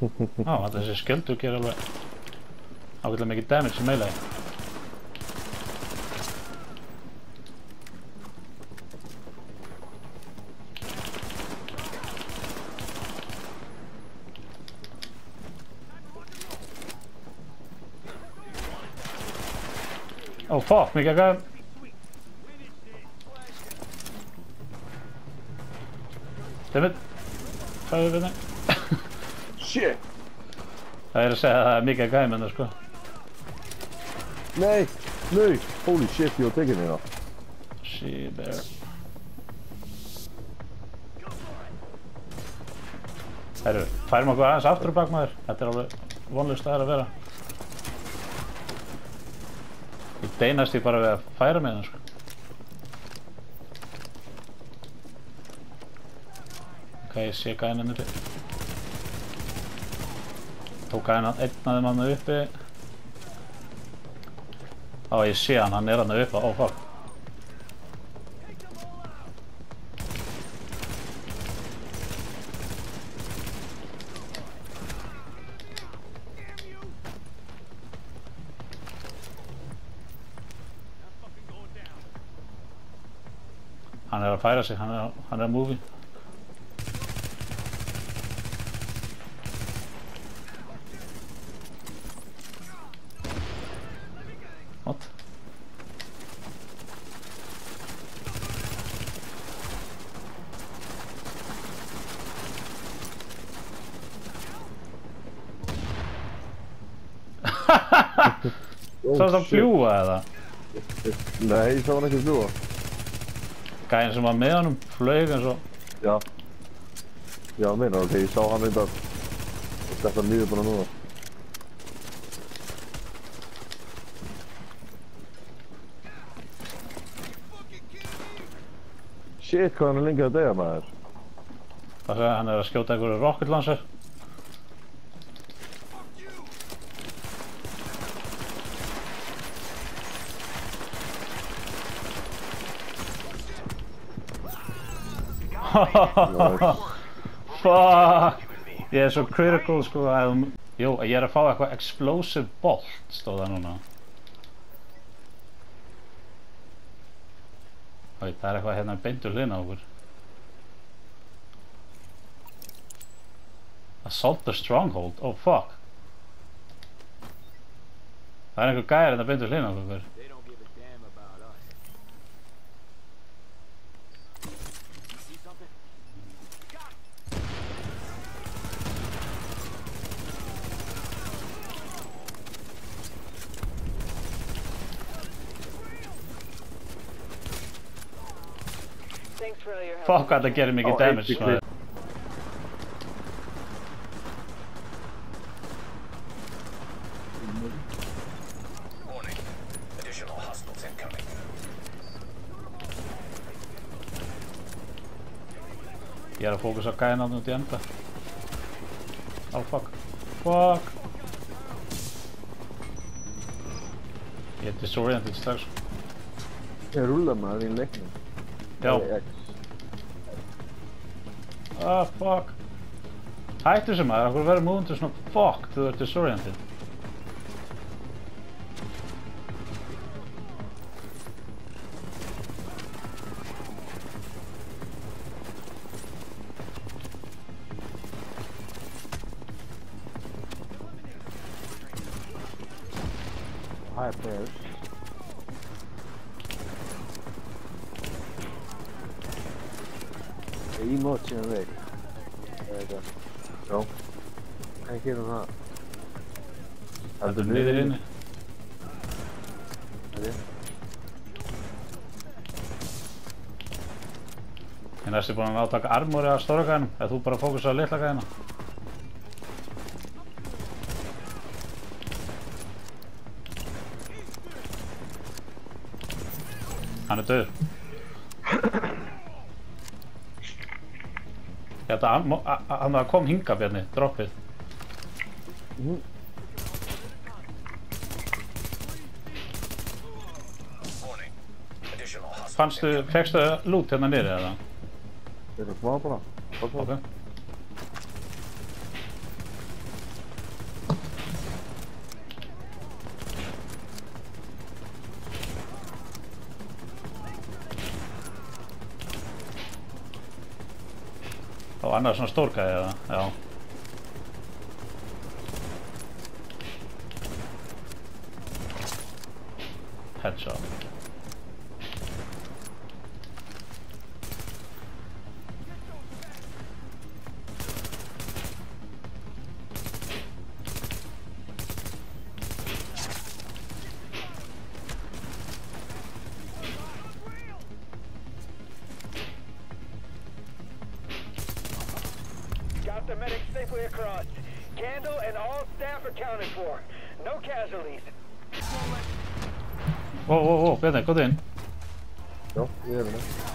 Á, þessi skjöldur gerir alveg ákveðlega mikið damage sem meilagi. Ó, oh, fuck, mikið gæðum. Dammit. Hvað er þetta? Shit! Það er að segja að það er mikið gæðum en það sko. Nei! Nei! Holy shit, ég var tekinn hérna. She bear. Herru, færum okkur aðeins aftur og bak maður. Þetta er alveg vonlega staðar að vera. Ég deynast ég bara við að færa með það sko. Ok, ég sé gæðina nýri. Tók einn af þeim hann uppi. Á, ég sé hann, hann er hann uppi. Ó, fuck. Hann er að færa sig, hann er, hann er að múfi. What? Oh, Svo það shit. fljúa eða? Nei, ég sá hann ekki fljúa. Gæðin sem var með honum flög eins og... Já. Já, meina, ok, ég sá hann reyndar. Þetta nýður bara núna. Shit, hvað hann er lengi að deyja maður. Hvað segja, hann er að skjóta einhverju rocket launcher. Fuck Ég er svo critical sko að Jú, ég er að fá eitthvað explosive bolt stóð það núna Oi, það er eitthvað hérna beintur hlýna okkur. Assault the stronghold, oh fuck. Það er einhver gæðir hérna beintur hlýna okkur Fuck hvað það gerir mikið Á, damage incoming. Ég er að fókusa á gæðin áttum út í enda. Oh fuck. Fuck. Ég er disoriented strax. Ég rúla maður í leiknum. Já, ah fuck. Hættu sem maður, okkur verður múðum til svona fuck þú ert disoriented. High prayers. Emote síðan veik. Eða Já. Hvað gerum það? Heldur niður inni inni. En þessi búin að ná að taka armóri af stóra gæðinum eða þú bara fókusa á litla gæðina Hann er döður Þetta ammo- a- a- hann kom hinga Bjarni, droppið hostiles Fannstu, fegstu lút hérna niður eða? Er það smá bara? Ok Og annar svona stórgæði eða, já. The medic safely across. Candle and all staff accounted for. No casualties. Wow, wow, wow, Bjarni, góð inn. Já, ég er hérna.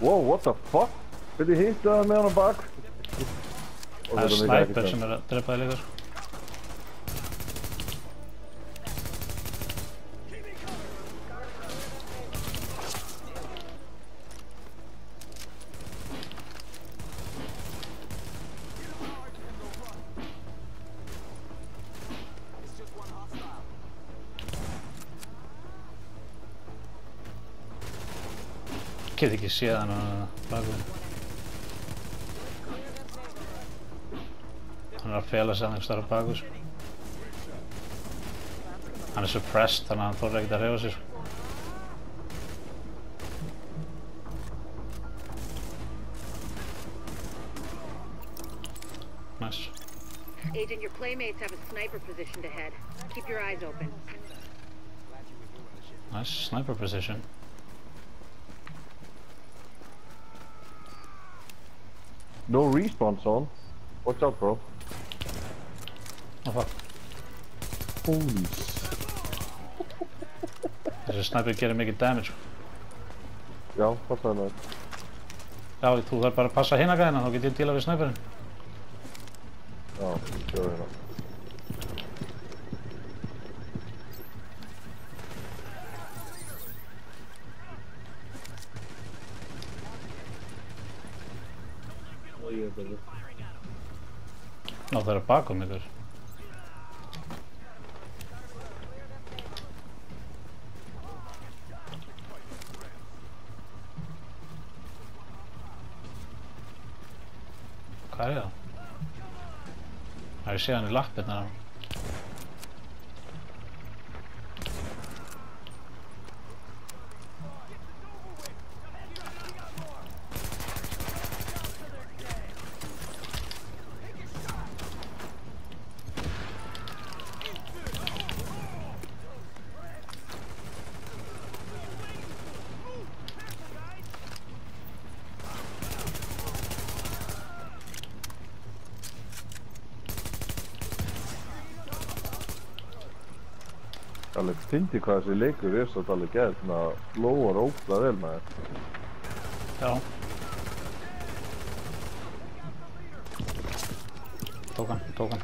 Wow, what the fuck? Hvernig hittu það með hann á bak? Það er snæper sem er að drepa þig líka, sko. Get ekki séð hann að baku. Hann er að fela sig hann einhvers staðar á baku, sko. Hann er suppressed, þannig að hann þorði ekkert að reyfa sig, sko. Nice. Agent, your playmates have a sniper positioned ahead. Keep your eyes open. Nice sniper position. No respawn zone. Watch out, bro. Oh fuck. Holy Þessi sniper gerir mikið damage. Já, passaði með Já, þú þarf bara að passa hina gæðina, þá get ég díla við sniperinn. Já, ég sjóði hérna. Ná, það er að baka um ykkur. Hvað er það? Það er séðan í lappirna. Alveg fyndi hvað þessi leikur er svo alveg gæð, svona lóar ógla vel maður. Já. Tók hann, tók hann.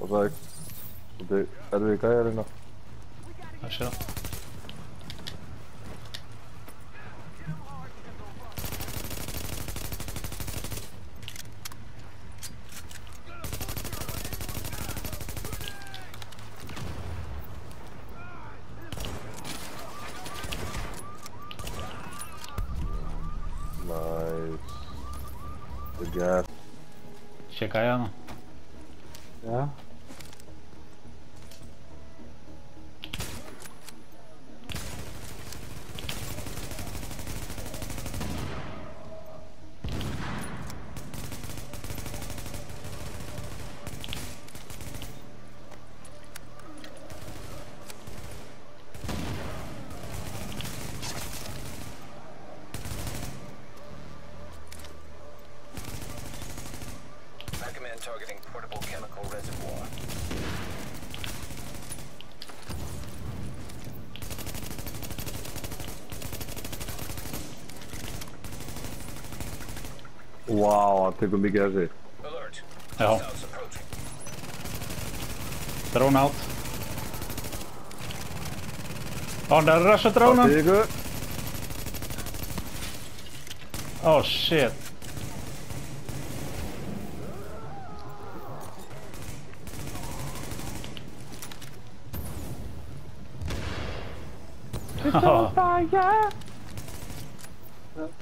Og það er, þetta er erfið gæjar hérna. Það sé það. Nice. Good gas. Sé gæja hana. Já. Scan targeting portable chemical reservoir. Vá, hann tekur mikið þessi. Alert. Já, Hostiles approaching. drone out. Ó, hann er að rössa drónan. Þið ykkur? Oh shit. Haha.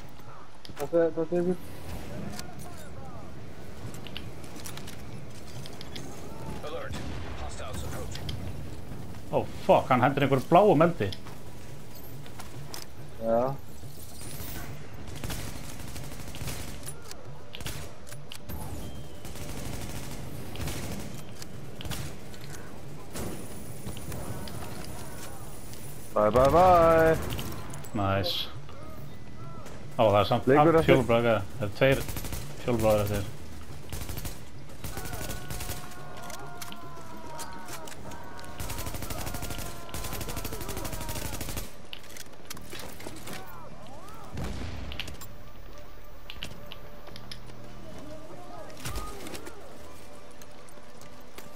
Alert. Hostiles approaching. oh fuck, hann hendur einhverju bláu meldi. Bye bye bye. Nice. Ó, það er samt allt eftir. fjólublaga. Það er tveir fjólublagar eftir.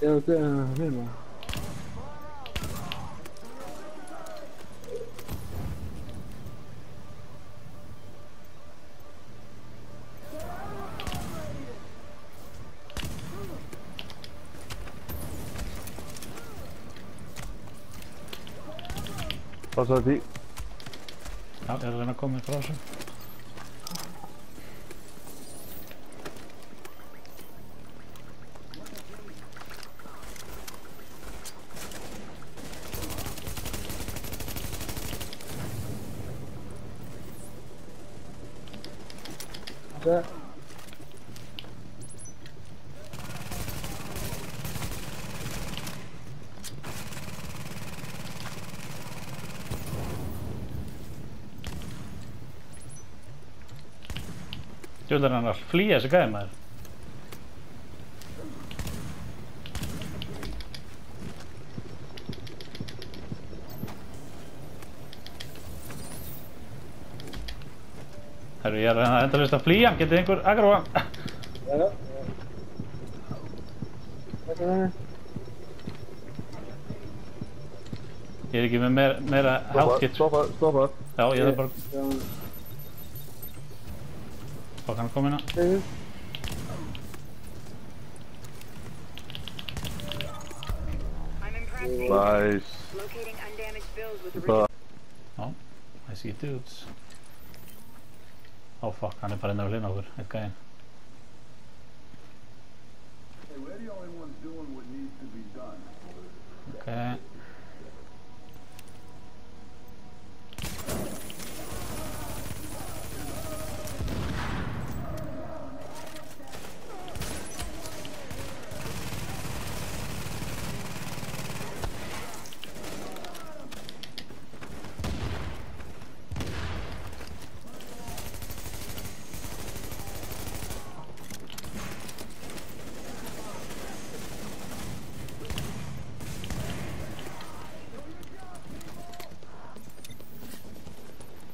Já, ég er að reyna að koma mér frá þessu. Djúvel er hann að flýja þessi gæði maður. Herru, ég er að reyna endalist að flýja, getið einhver agróa? Ég er ekki með meira, meira kit. stoppa, stoppa. Já, ég er bara... Locating undamaged builds with the Það. Já, I see dudes. Ó, fuck, hann er bara inn á hlýna okkur, eitt gæðin.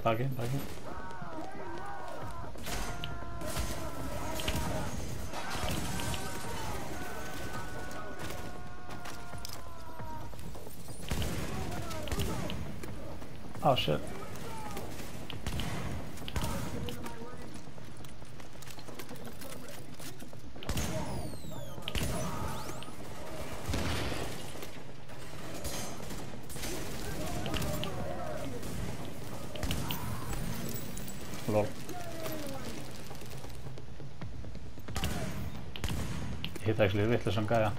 Done. Ok. Baki, baki. Oh shit. Hitt actually vittlusan gæja.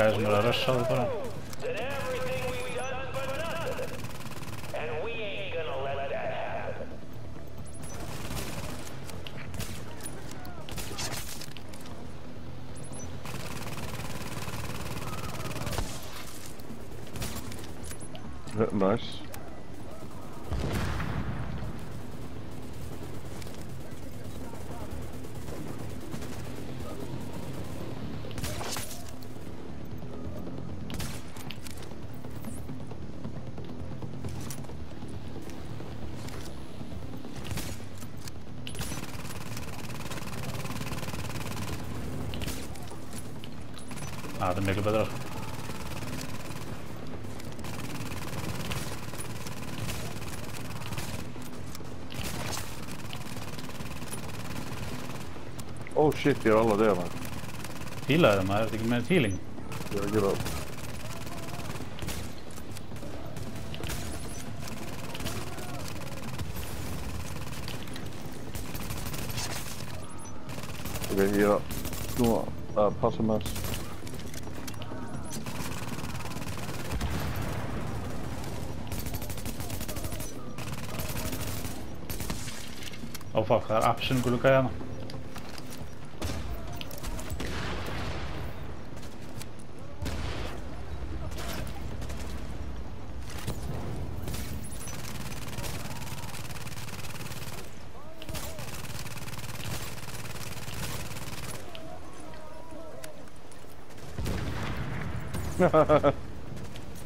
Fókus á þessu gæði sem Á, þetta er miklu betra. sko. Oh shit, ég er alveg að deyja maður. Fílaði það maður, er þetta ekki með feeling? Ég er að gera það. Ok, ég er að snúa að passa með þess. Ó fuck, það er appsinn gulu gæði hana.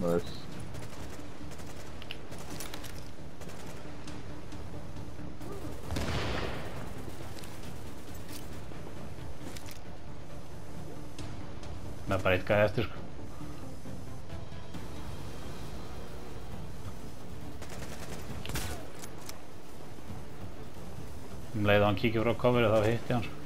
Nice. Bara eitt gæði eftir sko. Um leið og hann kíkir frá coverið þá hitti hann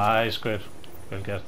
sko. Næs, skver. Vel gert.